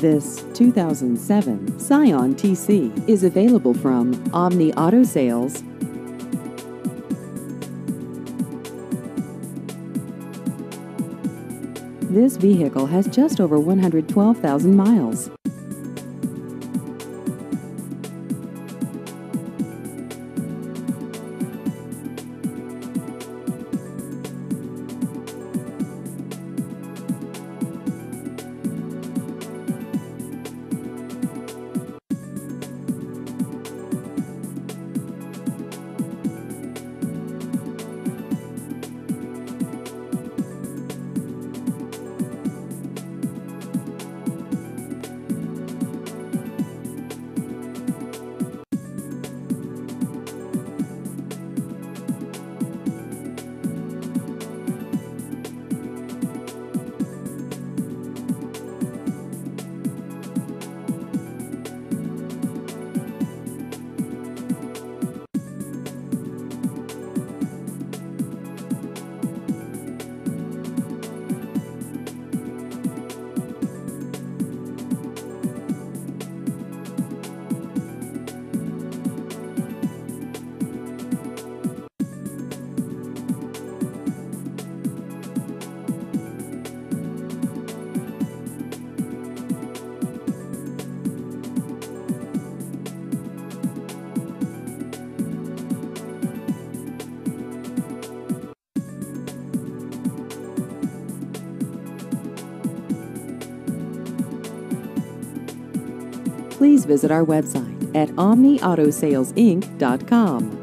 This 2007 Scion TC is available from Omni Auto Sales. This vehicle has just over 112,000 miles. Please visit our website at omniautosalesinc.com.